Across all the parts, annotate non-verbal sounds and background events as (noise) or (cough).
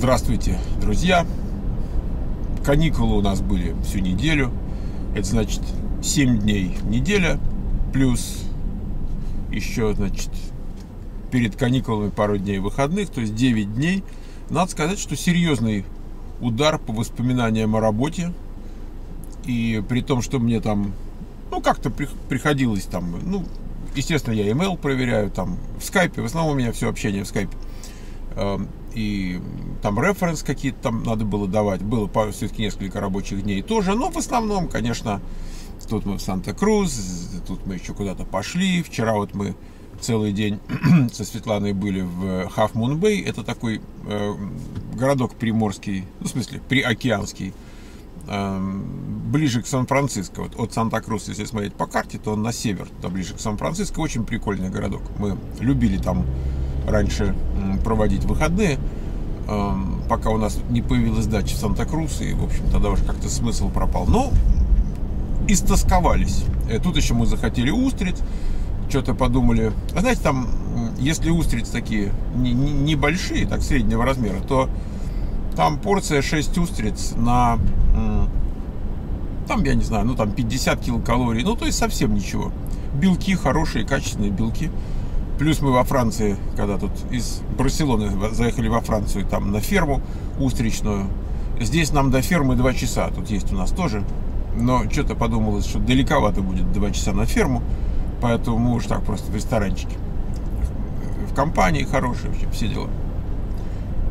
Здравствуйте, друзья! Каникулы у нас были всю неделю. Это значит 7 дней неделя, плюс еще, значит, перед каникулами пару дней выходных, то есть 9 дней. Надо сказать, что серьезный удар по воспоминаниям о работе. И при том, что мне там, ну, как-то приходилось там, ну, естественно, я email проверяю, там, в скайпе, в основном у меня все общение в скайпе. И там референс какие-то там надо было давать. Было все-таки несколько рабочих дней тоже. Но в основном, конечно, тут мы в Санта-Крус, тут мы еще куда-то пошли. Вчера вот мы целый день (clears throat) со Светланой были в Half Moon Bay. Это такой э, городок приморский, ну, в смысле, приокеанский, э, ближе к Сан-Франциско. Вот от Санта-Крус, если смотреть по карте, то он на север, туда ближе к Сан-Франциско. Очень прикольный городок. Мы любили там раньше проводить выходные, эм, пока у нас не появилась дача в Санта-Крус, и, в общем, тогда уже как-то смысл пропал. Но истосковались. И э, тут еще мы захотели устриц, что-то подумали. А знаете, там, если устриц такие небольшие, так среднего размера, то там порция 6 устриц на, там, я не знаю, ну там 50 килокалорий, ну то есть совсем ничего. Белки хорошие, качественные белки. Плюс мы во Франции, когда тут из Барселоны заехали во Францию, там на ферму устричную. Здесь нам до фермы 2 часа, тут есть у нас тоже. Но что-то подумалось, что далековато будет 2 часа на ферму, поэтому мы уж так просто в ресторанчике. В компании хорошие, вообще все дела.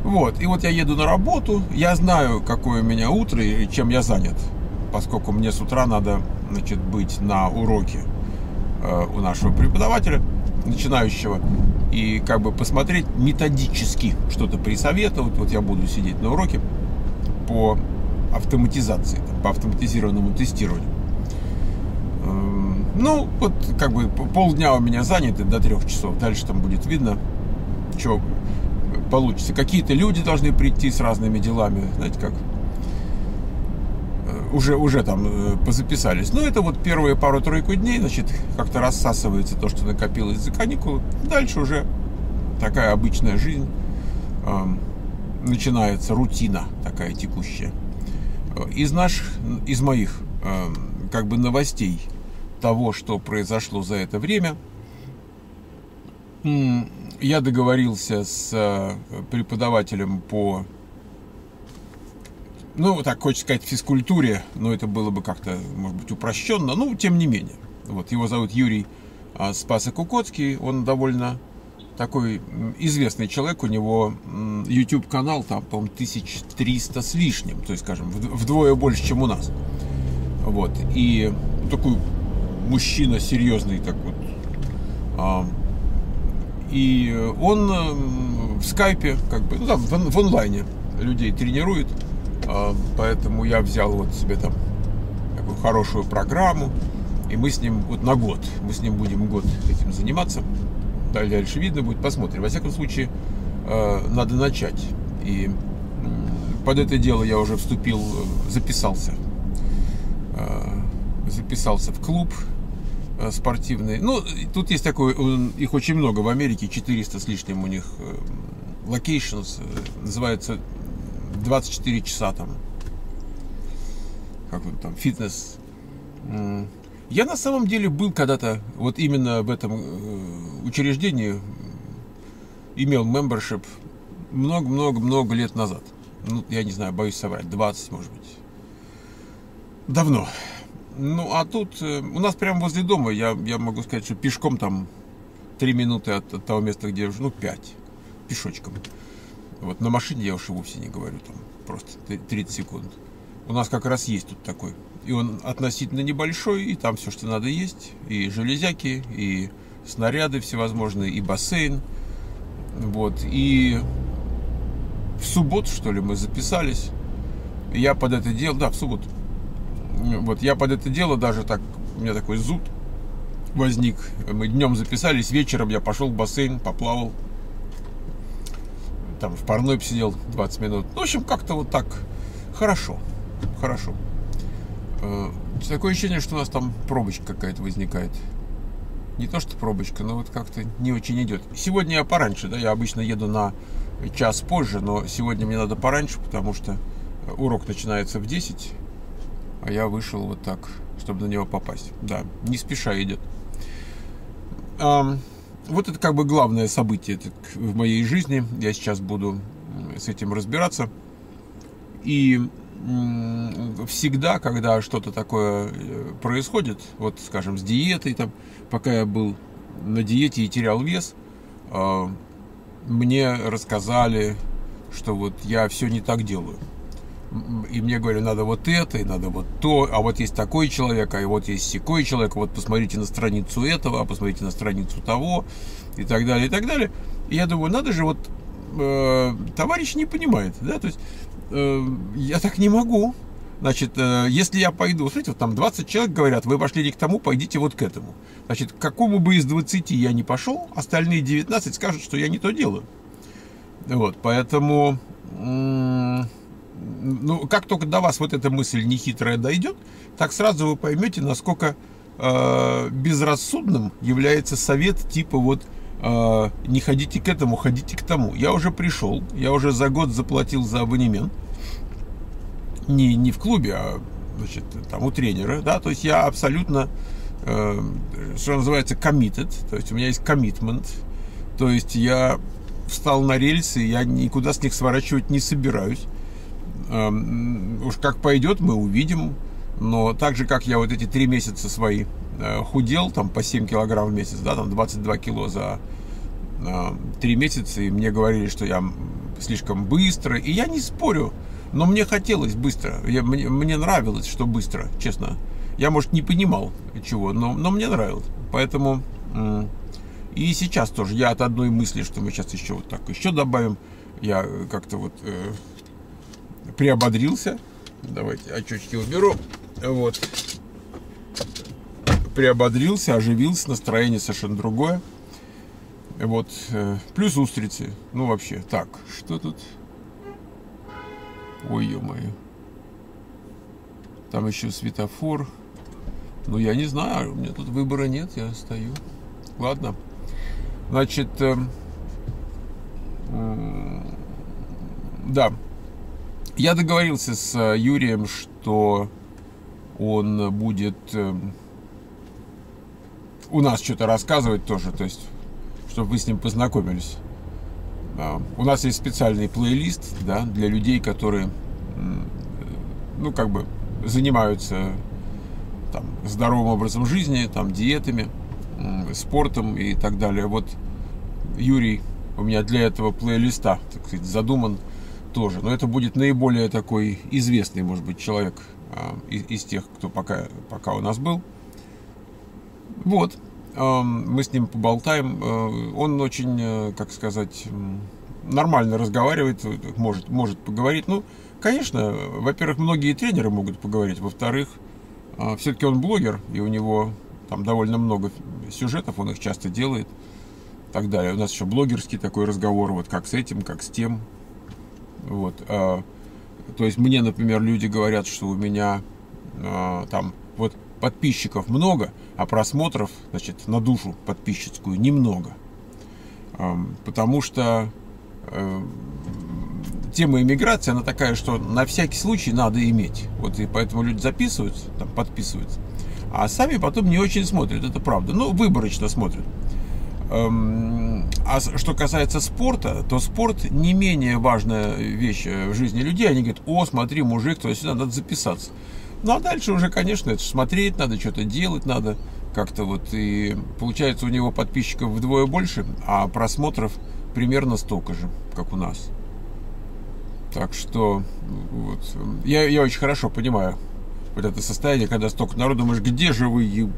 Вот, и вот я еду на работу, я знаю, какое у меня утро и чем я занят, поскольку мне с утра надо, значит, быть на уроке э, у нашего преподавателя – начинающего и как бы посмотреть методически что-то присоветовать. Вот я буду сидеть на уроке по автоматизации, по автоматизированному тестированию. Эм, ну, вот как бы полдня у меня заняты до трех часов. Дальше там будет видно, что получится. Какие-то люди должны прийти с разными делами. Знаете как? Уже, уже там э, позаписались. Ну, это вот первые пару-тройку дней, значит, как-то рассасывается то, что накопилось за каникулы. Дальше уже такая обычная жизнь. Э, начинается рутина такая текущая. Из наших, из моих э, как бы новостей того, что произошло за это время, я договорился с э, преподавателем по ну, так хочется сказать, физкультуре, но это было бы как-то, может быть, упрощенно, ну, тем не менее. Вот, его зовут Юрий а, Спасок-Кукоцкий, он довольно такой известный человек, у него YouTube-канал, там, по-моему, 1300 с лишним, то есть, скажем, вдвое больше, чем у нас. Вот, и такой мужчина серьезный, так вот. А, и он в скайпе, как бы, ну, там, в, онлайне людей тренирует, поэтому я взял вот себе там такую хорошую программу. И мы с ним вот на год, мы с ним будем год этим заниматься. Дальше видно будет, посмотрим. Во всяком случае, а, надо начать. И под это дело я уже вступил, записался. А, записался в клуб спортивный. Ну, тут есть такой, их очень много в Америке, 400 с лишним у них э, э, называется 24 часа там. Как он там, фитнес. Я на самом деле был когда-то вот именно в этом э, учреждении, имел membership много-много-много лет назад. Ну, я не знаю, боюсь соврать, 20, может быть. Давно. Ну, а тут э, у нас прямо возле дома, я, я могу сказать, что пешком там 3 минуты от, от того места, где я живу, ну, 5 пешочком. Вот на машине я уж и вовсе не говорю, там просто 30 секунд. У нас как раз есть тут такой. И он относительно небольшой, и там все, что надо есть. И железяки, и снаряды всевозможные, и бассейн. Вот. И в субботу, что ли, мы записались. Я под это дело, да, в субботу. Вот, я под это дело даже так, у меня такой зуд возник. Мы днем записались, вечером я пошел в бассейн, поплавал там в парной посидел 20 минут. Ну, в общем, как-то вот так хорошо, хорошо. Э, такое ощущение, что у нас там пробочка какая-то возникает. Не то, что пробочка, но вот как-то не очень идет. Сегодня я пораньше, да, я обычно еду на час позже, но сегодня мне надо пораньше, потому что урок начинается в 10, а я вышел вот так, чтобы на него попасть. Да, не спеша идет. Вот это как бы главное событие в моей жизни. Я сейчас буду с этим разбираться. И всегда, когда что-то такое э, происходит, вот, скажем, с диетой, там, пока я был на диете и терял вес, а, мне рассказали, что вот я все не так делаю и мне говорили, надо вот это, и надо вот то, а вот есть такой человек, а вот есть такой человек, вот посмотрите на страницу этого, а посмотрите на страницу того, и так далее, и так далее. И я думаю, надо же, вот э, товарищ не понимает, да, то есть э, я так не могу. Значит, э, если я пойду, смотрите, вот там 20 человек говорят, вы пошли не к тому, пойдите вот к этому. Значит, к какому бы из 20 я не пошел, остальные 19 скажут, что я не то делаю. Вот, поэтому ну, как только до вас вот эта мысль нехитрая дойдет, так сразу вы поймете, насколько э, безрассудным является совет типа вот э, не ходите к этому, ходите к тому. Я уже пришел, я уже за год заплатил за абонемент. Не, не в клубе, а значит, там у тренера, да, то есть я абсолютно, э, что называется, committed, то есть у меня есть commitment, то есть я встал на рельсы, я никуда с них сворачивать не собираюсь. Эм, уж как пойдет, мы увидим. Но так же, как я вот эти три месяца свои э, худел, там по 7 килограмм в месяц, да, там 22 кило за э, три месяца, и мне говорили, что я слишком быстро, и я не спорю, но мне хотелось быстро, я, мне, мне нравилось, что быстро, честно. Я, может, не понимал чего, но, но мне нравилось. Поэтому и сейчас тоже я от одной мысли, что мы сейчас еще вот так еще добавим, я как-то вот э, приободрился. Давайте очечки уберу. Вот. Приободрился, оживился, настроение совершенно другое. Вот. Э, плюс устрицы. Ну, вообще. Так, что тут? Ой, ё-моё. Там еще светофор. Ну, я не знаю, у меня тут выбора нет, я стою. Ладно. Значит, э, э, да, я договорился с э, Юрием, что он будет э, у нас что-то рассказывать тоже, то есть, чтобы вы с ним познакомились. У нас есть специальный плейлист, да, для людей, которые, ну, как бы, занимаются там, здоровым образом жизни, там, диетами, спортом и так далее. Вот Юрий у меня для этого плейлиста, так сказать, задуман тоже. Но это будет наиболее такой известный, может быть, человек а, из, из тех, кто пока, пока у нас был. Вот. А, мы с ним поболтаем. А, он очень, э, как сказать, нормально разговаривает, может, может поговорить. Ну, конечно, во-первых, многие тренеры могут поговорить. Во-вторых, все-таки он блогер, и у него там довольно много сюжетов, он их часто делает. Так далее. У нас еще блогерский такой разговор, вот как с этим, как с тем. Вот. А, то есть мне, например, люди говорят, что у меня а, там вот подписчиков много, а просмотров, значит, на душу подписчицкую немного. А, потому что а, тема иммиграции, она такая, что на всякий случай надо иметь. Вот и поэтому люди записываются, там, подписываются. А сами потом не очень смотрят, это правда. Ну, выборочно смотрят. Эм, а что касается спорта, то спорт не менее важная вещь в жизни людей. Они говорят, о, смотри, мужик, то сюда надо записаться. Ну а дальше уже, конечно, это смотреть надо, что-то делать надо. Как-то вот и получается у него подписчиков вдвое больше, а просмотров примерно столько же, как у нас. Так что вот, я, я очень хорошо понимаю вот это состояние, когда столько народу, думаешь, где же вы?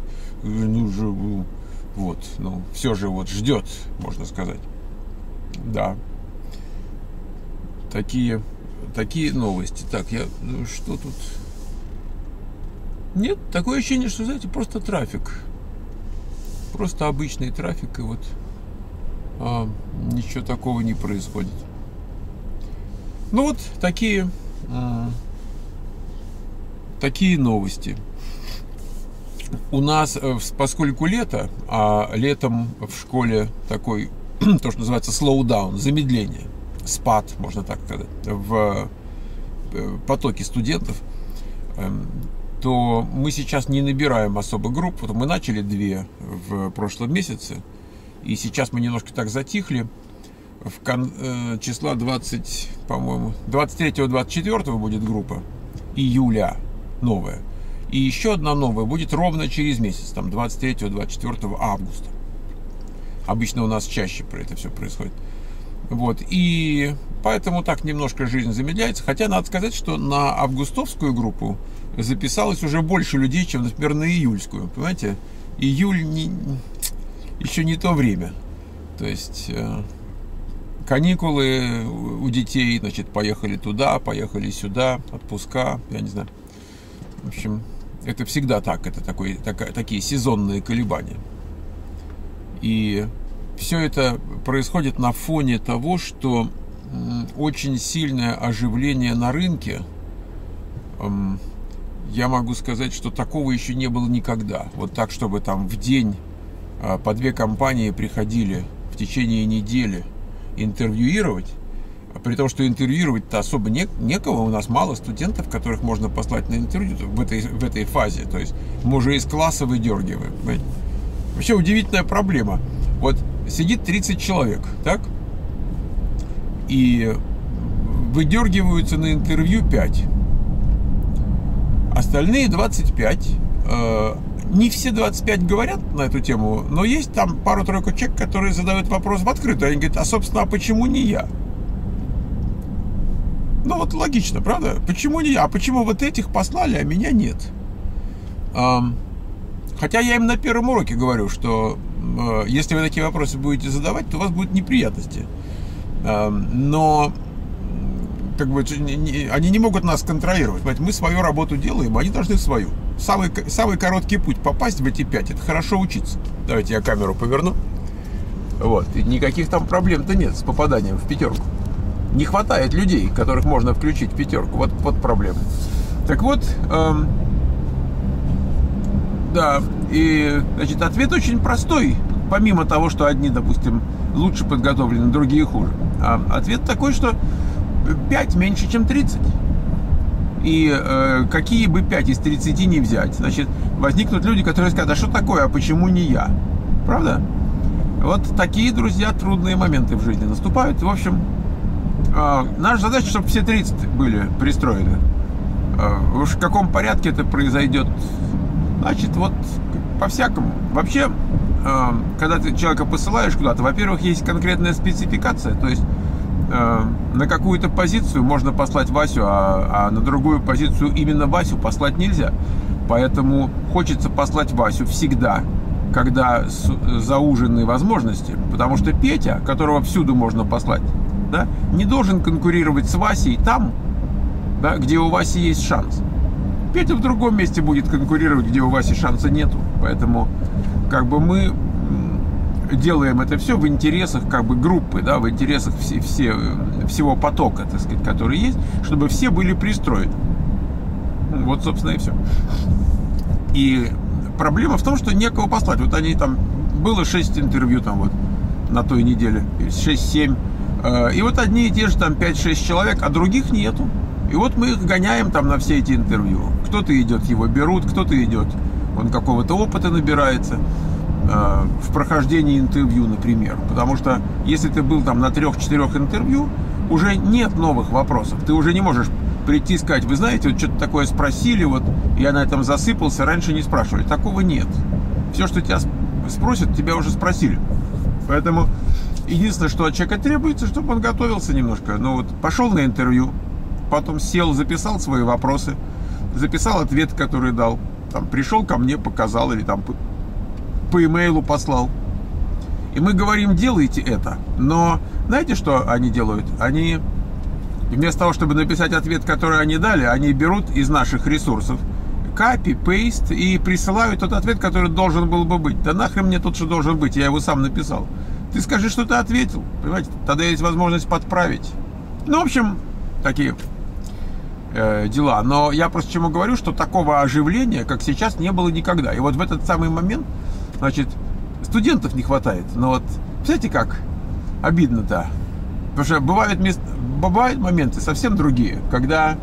Ну, живу. Вот, ну, все же вот ждет, можно сказать. Да. Такие, такие новости. Так, я, ну, что тут? Нет, такое ощущение, что, знаете, просто трафик. Просто обычный трафик, и вот а, ничего такого не происходит. Ну вот такие, а, такие новости у нас, э, поскольку лето, а летом в школе такой, (clears throat) то, что называется slowdown, замедление. спад, можно так сказать, в э, потоке студентов, эм, то мы сейчас не набираем особо групп. Мы начали две в прошлом месяце, и сейчас мы немножко так затихли. В кон, э, числа 20, по-моему, 23-24 будет группа июля новая. И еще одна новая будет ровно через месяц, там 23-24 августа. Обычно у нас чаще про это все происходит. Вот. И поэтому так немножко жизнь замедляется. Хотя надо сказать, что на августовскую группу записалось уже больше людей, чем, например, на июльскую. Понимаете? Июль не, еще не то время. То есть э, каникулы у детей, значит, поехали туда, поехали сюда, отпуска, я не знаю. В общем, это всегда так, это такой, так, такие сезонные колебания. И все это происходит на фоне того, что очень сильное оживление на рынке. Я могу сказать, что такого еще не было никогда. Вот так, чтобы там в день а, по две компании приходили в течение недели интервьюировать, при том, что интервьюировать-то особо не, некого, у нас мало студентов, которых можно послать на интервью в этой, в этой фазе. То есть мы уже из класса выдергиваем. Понимаете? Вообще удивительная проблема. Вот сидит 30 человек, так? И выдергиваются на интервью 5. Остальные 25 э, не все 25 говорят на эту тему, но есть там пару-тройку человек, которые задают вопрос в открытую. Они говорят, а собственно, а почему не я? Ну вот логично, правда? Почему не я? А почему вот этих послали, а меня нет? Хотя я им на первом уроке говорю, что э, если вы такие вопросы будете задавать, то у вас будут неприятности. Но как бы они не могут нас контролировать. Мы свою работу делаем, они должны свою. Самый, самый короткий путь попасть в эти пять, это хорошо учиться. Давайте я камеру поверну. Вот. И никаких там проблем-то нет с попаданием в пятерку. Не хватает людей, которых можно включить в пятерку. Вот, вот проблема. Так вот, эм, да, и, значит, ответ очень простой. Помимо того, что одни, допустим, лучше подготовлены, другие хуже. А ответ такой, что 5 меньше, чем 30. И э, какие бы 5 из 30 не взять, значит, возникнут люди, которые скажут, а что такое, а почему не я? Правда? Вот такие, друзья, трудные моменты в жизни наступают. В общем, наша задача, чтобы все 30 были пристроены. Э, уж в каком порядке это произойдет, значит, вот по-всякому. Вообще, э, когда ты человека посылаешь куда-то, во-первых, есть конкретная спецификация, то есть на какую-то позицию можно послать Васю, а, а на другую позицию именно Васю послать нельзя. Поэтому хочется послать Васю всегда, когда заужены возможности. Потому что Петя, которого всюду можно послать, да, не должен конкурировать с Васей там, да, где у Васи есть шанс. Петя в другом месте будет конкурировать, где у Васи шанса нету. Поэтому как бы мы делаем это все в интересах как бы группы, да, в интересах все, все, всего потока, так сказать, который есть, чтобы все были пристроены. Вот, собственно, и все. И проблема в том, что некого послать. Вот они там, было 6 интервью там вот на той неделе, 6-7. Э, и вот одни и те же там 5-6 человек, а других нету. И вот мы их гоняем там на все эти интервью. Кто-то идет, его берут, кто-то идет, он какого-то опыта набирается. Э, в прохождении интервью, например. Потому что если ты был там на трех-четырех интервью, уже нет новых вопросов. Ты уже не можешь прийти и сказать, вы знаете, вот что-то такое спросили, вот я на этом засыпался, раньше не спрашивали. Такого нет. Все, что тебя спросят, тебя уже спросили. Поэтому единственное, что от человека требуется, чтобы он готовился немножко. Ну вот пошел на интервью, потом сел, записал свои вопросы, записал ответ, который дал. Там пришел ко мне, показал или там по имейлу послал. И мы говорим, делайте это. Но знаете, что они делают? Они вместо того, чтобы написать ответ, который они дали, они берут из наших ресурсов копи, пейст и присылают тот ответ, который должен был бы быть. Да нахрен мне тот, что должен быть, я его сам написал. Ты скажи, что ты ответил, понимаете? Тогда есть возможность подправить. Ну, в общем, такие э, дела. Но я просто чему говорю, что такого оживления, как сейчас, не было никогда. И вот в этот самый момент Значит, студентов не хватает. Но вот, знаете как, обидно-то. Потому что бывают, мест, бывают моменты совсем другие, когда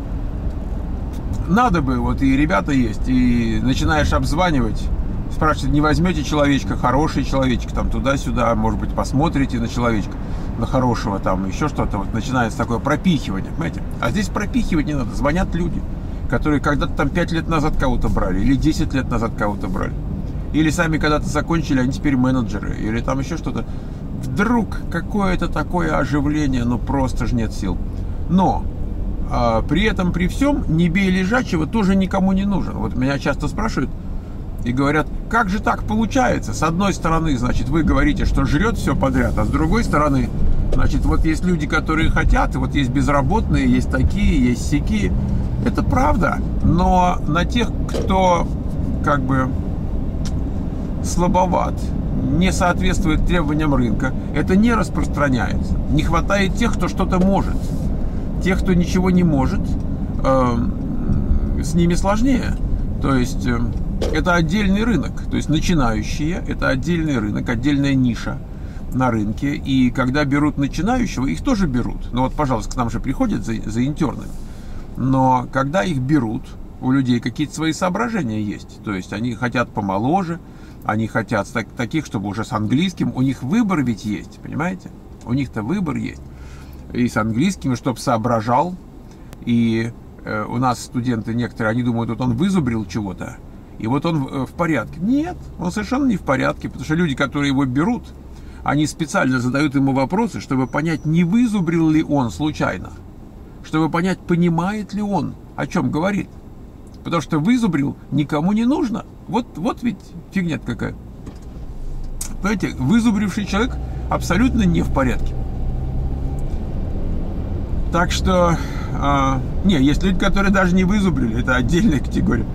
надо бы, вот и ребята есть, и начинаешь обзванивать, спрашивать, не возьмете человечка, хороший человечек, там туда-сюда, может быть, посмотрите на человечка, на хорошего, там еще что-то, вот начинается такое пропихивание, понимаете? А здесь пропихивать не надо, звонят люди, которые когда-то там 5 лет назад кого-то брали, или 10 лет назад кого-то брали. Или сами когда-то закончили, они теперь менеджеры, или там еще что-то вдруг какое-то такое оживление, ну просто ж нет сил. Но а, при этом, при всем, не бей лежачего тоже никому не нужен. Вот меня часто спрашивают и говорят, как же так получается? С одной стороны, значит, вы говорите, что жрет все подряд, а с другой стороны, значит, вот есть люди, которые хотят, вот есть безработные, есть такие, есть сякие. Это правда, но на тех, кто как бы слабоват, не соответствует требованиям рынка, это не распространяется. Не хватает тех, кто что-то может. Тех, кто ничего не может, э, с ними сложнее. То есть э, это отдельный рынок. То есть начинающие – это отдельный рынок, отдельная ниша на рынке. И когда берут начинающего, их тоже берут. Ну вот, пожалуйста, к нам же приходят за, за интернами. Но когда их берут, у людей какие-то свои соображения есть. То есть они хотят помоложе, они хотят таких, чтобы уже с английским. У них выбор ведь есть, понимаете? У них-то выбор есть. И с английским, чтобы соображал. И э, у нас студенты некоторые, они думают, вот он вызубрил чего-то, и вот он в, э, в порядке. Нет, он совершенно не в порядке, потому что люди, которые его берут, они специально задают ему вопросы, чтобы понять, не вызубрил ли он случайно, чтобы понять, понимает ли он, о чем говорит. Потому что вызубрил никому не нужно. Вот, вот ведь фигня какая. Понимаете, вызубривший человек абсолютно не в порядке. Так что, э, не, есть люди, которые даже не вызубрили, это отдельная категория.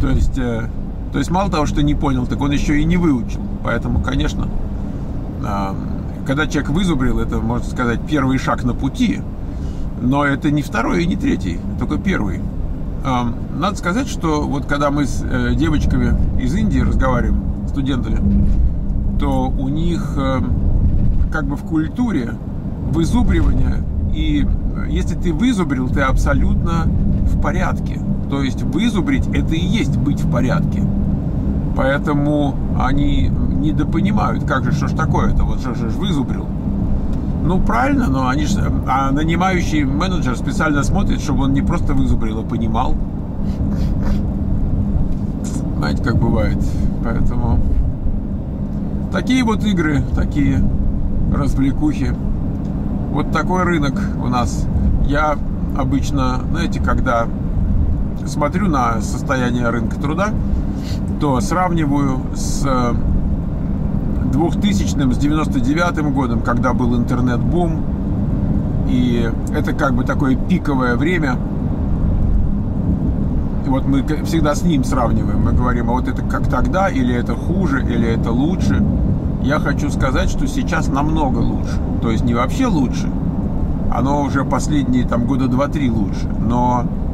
То есть, э, то есть мало того, что не понял, так он еще и не выучил. Поэтому, конечно, э, когда человек вызубрил, это, можно сказать, первый шаг на пути, но это не второй и не третий, только первый. Надо сказать, что вот когда мы с э, девочками из Индии разговариваем, студентами, то у них э, как бы в культуре вызубривания, и э, если ты вызубрил, ты абсолютно в порядке. То есть вызубрить это и есть быть в порядке. Поэтому они недопонимают, как же, что ж такое-то, вот что же вызубрил. Ну, правильно, но они же... А нанимающий менеджер специально смотрит, чтобы он не просто вызубрил, а понимал. Знаете, как бывает. Поэтому... Такие вот игры, такие развлекухи. Вот такой рынок у нас. Я обычно, знаете, когда смотрю на состояние рынка труда, то сравниваю с 2000 с 99 годом, когда был интернет-бум. И это как бы такое пиковое время. И вот мы всегда с ним сравниваем. Мы говорим, а вот это как тогда, или это хуже, или это лучше. Я хочу сказать, что сейчас намного лучше. То есть не вообще лучше. Оно уже последние там года 2-3 лучше. Но э,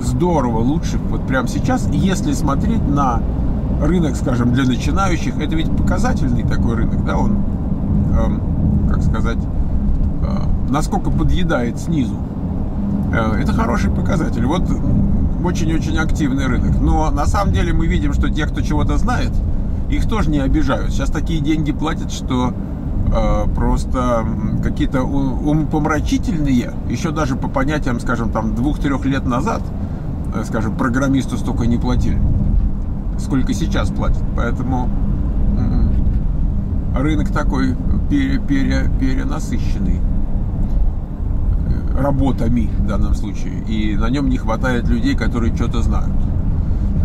здорово лучше вот прямо сейчас, если смотреть на рынок, скажем, для начинающих, это ведь показательный такой рынок, да, он, э, как сказать, э, насколько подъедает снизу. Э, это хороший показатель. Вот очень-очень активный рынок. Но на самом деле мы видим, что те, кто чего-то знает, их тоже не обижают. Сейчас такие деньги платят, что э, просто какие-то умопомрачительные, еще даже по понятиям, скажем, там двух-трех лет назад, э, скажем, программисту столько не платили сколько сейчас платят. Поэтому рынок такой пере, пере, перенасыщенный э, работами в данном случае. И на нем не хватает людей, которые что-то знают.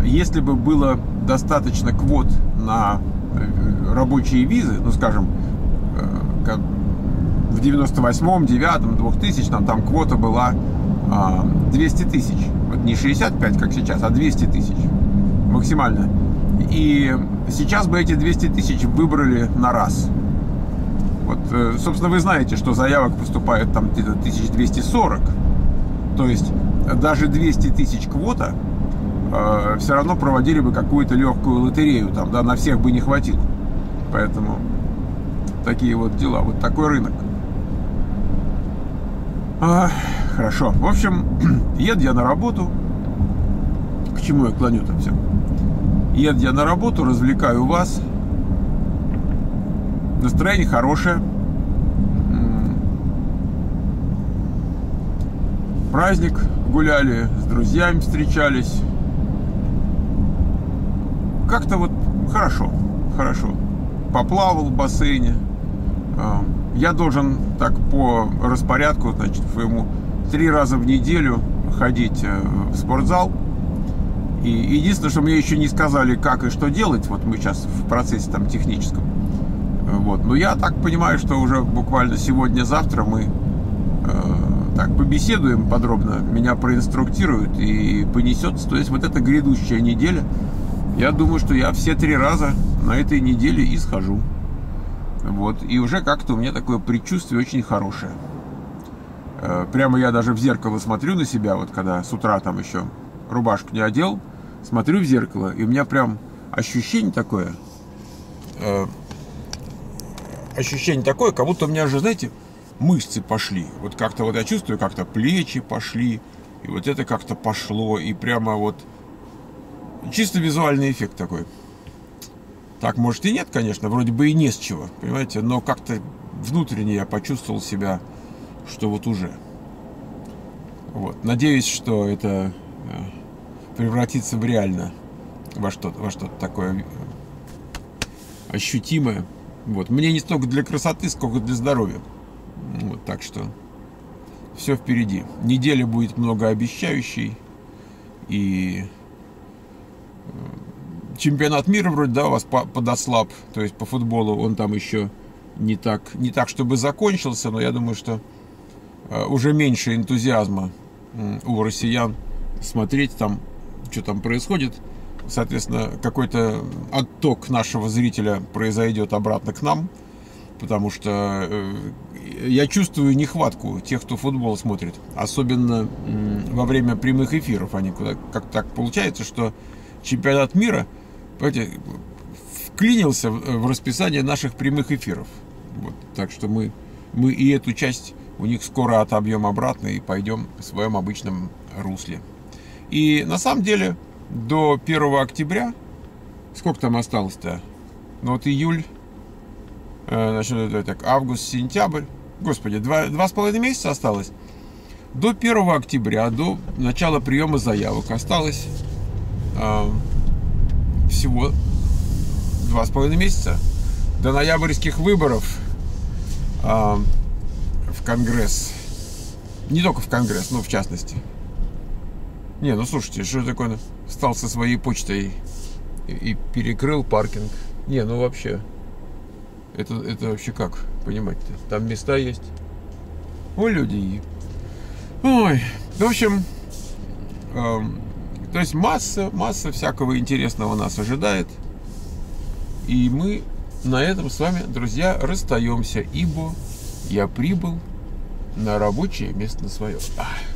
Если бы было достаточно квот на э, рабочие визы, ну, скажем, э, в 98-м, 9-м, 2000-м там квота была 200 а, тысяч. Вот не 65, как сейчас, а 200 тысяч максимально. И сейчас бы эти 200 тысяч выбрали на раз. Вот, э, собственно, вы знаете, что заявок поступает там где-то 1240. То есть даже 200 тысяч квота э, все равно проводили бы какую-то легкую лотерею, там, да, на всех бы не хватило. Поэтому такие вот дела, вот такой рынок. А, хорошо. В общем, (clears throat) еду я на работу. К чему я клоню-то все? Еду я на работу, развлекаю вас. Настроение хорошее. Праздник гуляли, с друзьями встречались. Как-то вот хорошо, хорошо. Поплавал в бассейне. А, я должен так по распорядку, значит, своему три раза в неделю ходить э, в спортзал. И единственное, что мне еще не сказали, как и что делать, вот мы сейчас в процессе там техническом. Вот. Но я так понимаю, что уже буквально сегодня-завтра мы э, так побеседуем подробно, меня проинструктируют и понесется. То есть вот эта грядущая неделя, я думаю, что я все три раза на этой неделе и схожу. Вот. И уже как-то у меня такое предчувствие очень хорошее. Э, прямо я даже в зеркало смотрю на себя, вот когда с утра там еще рубашку не одел, смотрю в зеркало, и у меня прям ощущение такое, э, ощущение такое, как будто у меня же, знаете, мышцы пошли. Вот как-то вот я чувствую, как-то плечи пошли, и вот это как-то пошло, и прямо вот чисто визуальный эффект такой. Так, может и нет, конечно, вроде бы и не с чего, понимаете, но как-то внутренне я почувствовал себя, что вот уже. Вот. Надеюсь, что это э, превратится в реально во что-то во что такое э, ощутимое. Вот. Мне не столько для красоты, сколько для здоровья. Вот, так что все впереди. Неделя будет многообещающей. И э, чемпионат мира вроде, да, у вас подослаб, то есть по футболу он там еще не так, не так, чтобы закончился, но я думаю, что э, уже меньше энтузиазма у россиян смотреть там, что там происходит. Соответственно, какой-то отток нашего зрителя произойдет обратно к нам, потому что э, я чувствую нехватку тех, кто футбол смотрит, особенно во время прямых эфиров. Они куда как так получается, что чемпионат мира – понимаете, вклинился в расписание наших прямых эфиров. Вот, так что мы, мы и эту часть у них скоро отобьем обратно и пойдем в своем обычном русле. И на самом деле до 1 октября, сколько там осталось-то? Ну вот июль, э, значит, так, август, сентябрь, господи, два, два с половиной месяца осталось. До 1 октября, до начала приема заявок осталось э, всего два с половиной месяца до ноябрьских выборов э, в Конгресс. Не только в Конгресс, но в частности. Не, ну слушайте, что такое? Стал со своей почтой и, и перекрыл паркинг. Не, ну вообще. Это, это вообще как понимать-то? Там места есть. Ой, люди. Ой. В общем, то есть масса, масса всякого интересного нас ожидает. И мы на этом с вами, друзья, расстаемся, ибо я прибыл на рабочее место свое. Ах.